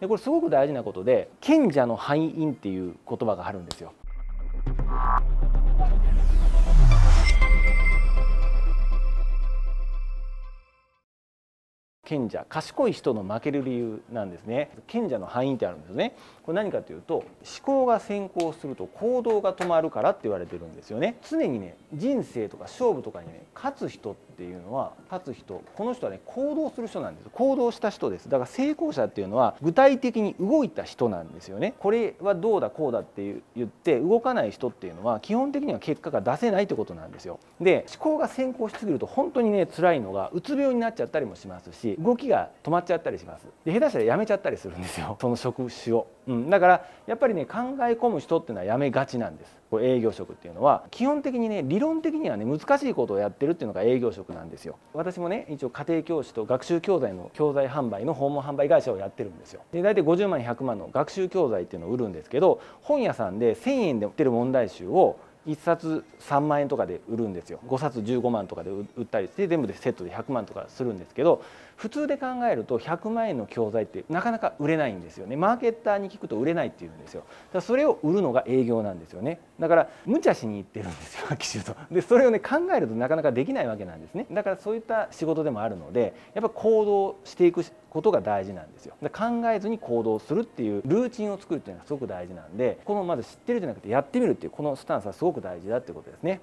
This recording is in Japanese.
でこれすごく大事なことで賢者の敗因っていう言葉があるんですよ。賢者賢い人の負ける理由なんですね。賢者の敗因ってあるんですね。これ何かというと思考が先行すると行動が止まるからって言われてるんですよね。常にね人生とか勝負とかにね勝つ人っていうのは勝つ人この人はね行動する人なんです行動した人です。だから成功者っていうのは具体的に動いた人なんですよね。これはどうだこうだって言って動かない人っていうのは基本的には結果が出せないってことなんですよ。で思考が先行しすぎると本当にね辛いのがうつ病になっちゃったりもしますし動きが止まっちゃったりします。で下手したらやめちゃったりするんですよ。その職種を、うん、だからやっぱりね考え込む人っていうのはやめがちなんです。こ営業職っていうのは。基本的にね理論的にはね難しいことをやってるっていうのが営業職なんですよ。私もね一応家庭教師と学習教材の教材販売の訪問販売会社をやってるんですよ。で大体50万100万の学習教材っていうのを売るんですけど本屋さんで1000円で売ってる問題集を1冊3万円とかで売るんですよ。5冊15万とかで売ったりして全部でセットで100万とかするんですけど普通で考えると100万円の教材ってなかなか売れないんですよね。マーケッターに聞くと売れないっていうんですよ。だからそれを売るのが営業なんですよね。だから無茶しに行ってるんですよ 機種と。でそれをね考えるとなかなかできないわけなんですね。だからそういった仕事でもあるのでやっぱ行動していくことが大事なんですよ。考えずに行動するっていうルーチンを作るっていうのがすごく大事なんでこのまず知ってるじゃなくてやってみるっていうこのスタンスはすごく大事だってことですね。